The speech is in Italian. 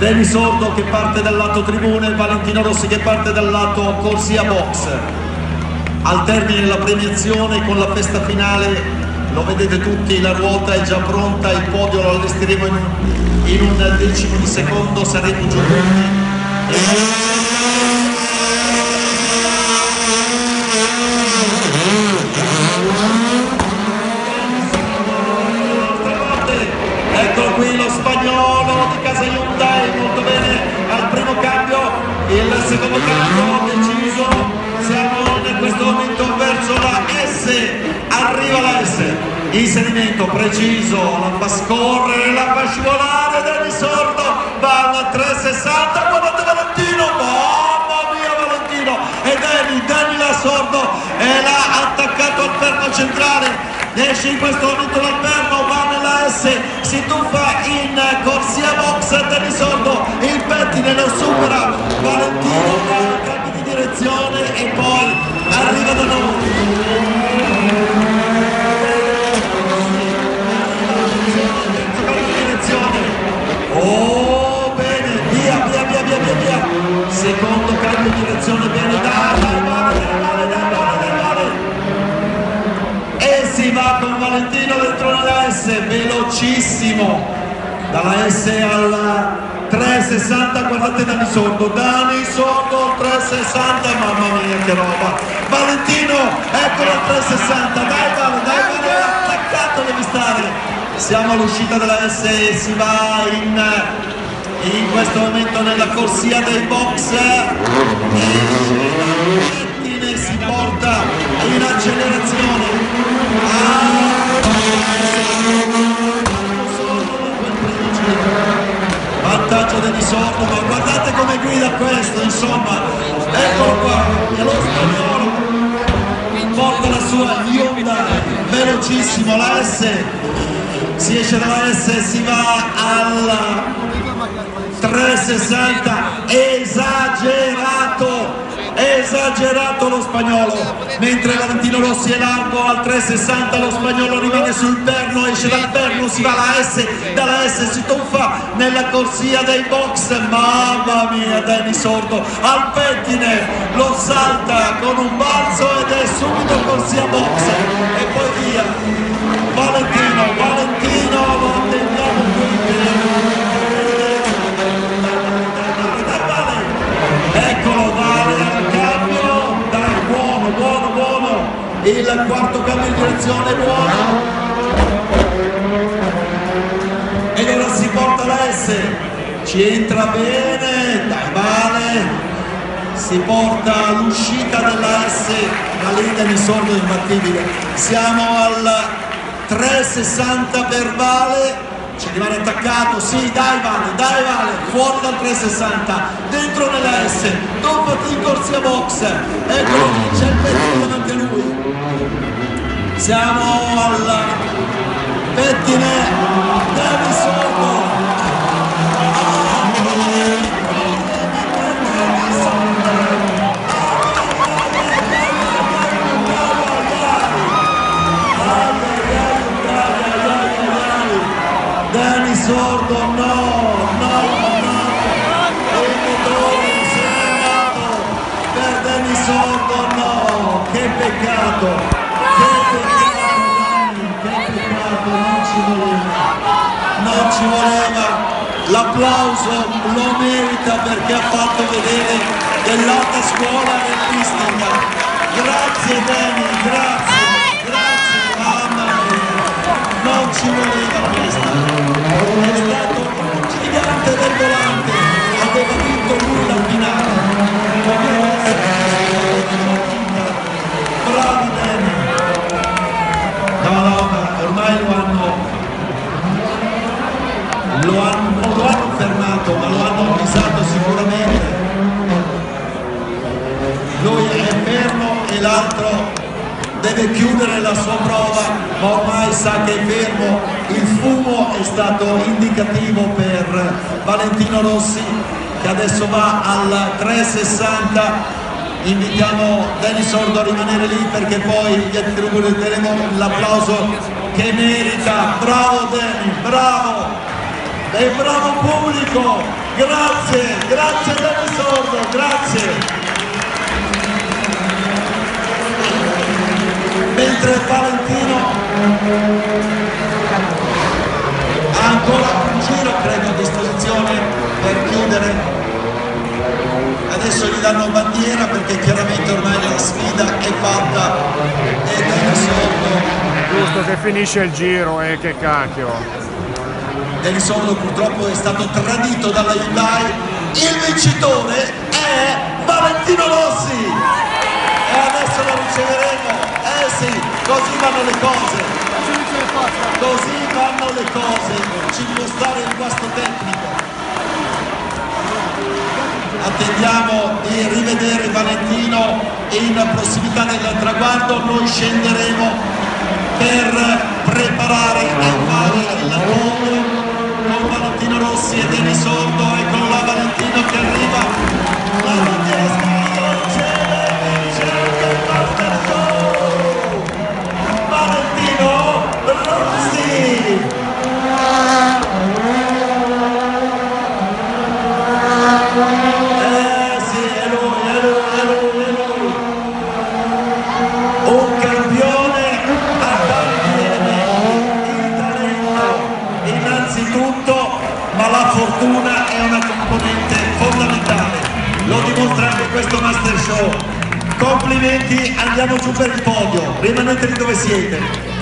Deni Sordo che parte dal lato tribune, Valentino Rossi che parte dal lato corsia box. Al termine della premiazione con la festa finale, lo vedete tutti, la ruota è già pronta, il podio lo allestiremo in un, in un decimo di secondo, saremo giù secondo cambio deciso, siamo in questo momento verso la S, arriva la S, inserimento preciso, la fa scorrere, la fa scivolare, Dani Sordo va alla 360, guardate Valentino, mamma mia Valentino, e Dani, Dani la Sordo e l'ha attaccato al perno centrale, esce in questo momento dal S, si tuffa in corsia box, Dani Sordo, il pettine lo supera, Valentino va cambio di direzione e poi arriva da noi. Oh bene, via, via, via, via, via, via. Secondo cambio di direzione, bene, velocissimo. Dalla S alla 360, guardate Dani Sordo, Dani Sordo 360, mamma mia che roba. Valentino, eccolo al 360, dai Vale, dai Vale, attaccato devi stare. Siamo all'uscita della S e si va in, in questo momento nella corsia dei box. E si porta in accelerazione. Velocissimo, la S si esce dalla S e si va alla 360 esagerato esagerato lo spagnolo mentre Valentino Rossi è largo al 360 lo spagnolo rimane sul perno esce dal perno si va alla S dalla S si tuffa nella corsia dei box mamma mia Danny Sordo al pettine lo salta con un balzo ed è subito corsia box e poi via direzione, buono. Ed ora si porta la S, ci entra bene, dai, vale, si porta l'uscita della S, la linea di sordo imbattibile. Siamo al 360 per Vale, ci rimane attaccato, sì, dai Vale, dai Vale, fuori dal 360, dentro nella S, dopo in corsia box, eccolo c'è il pettine anche lui. Siamo al pettine Davi Sordo. Dani Sordo, no, no, no, il motore si è andato per Dani Sordo, no, che peccato, non ci voleva, l'applauso lo merita perché ha fatto vedere dell'alta scuola realistica, grazie Dani, grazie, grazie, mamma mia, non ci voleva questa, è stato un gigante del volante, aveva vinto lui la finale, bravi Dani, no no, ma ormai lo hanno, lo hanno, non lo hanno fermato, ma lo hanno avvisato sicuramente, lui è fermo e l'altro deve chiudere la sua prova, ma ormai sa che è fermo, il fumo è stato indicativo per Valentino Rossi che adesso va al 360 invitiamo Denis Sordo a rimanere lì perché poi gli attribuiremo l'applauso che merita. Bravo Denis, bravo! E bravo pubblico, grazie, grazie Dani Sordo, grazie. Mentre Valentino. Ha ancora un giro credo a disposizione per chiudere. Adesso gli danno bandiera perché chiaramente ormai la sfida è fatta ed è sotto. Giusto che finisce il giro e eh, che cacchio. Denisolo purtroppo è stato tradito dalla Hyundai così vanno le cose. Così vanno le cose ci può stare il guasto tecnico. Attendiamo di rivedere Valentino in prossimità del traguardo. Noi scenderemo per preparare e fare il Complimenti andiamo giù per il podio. Rimanete lì dove siete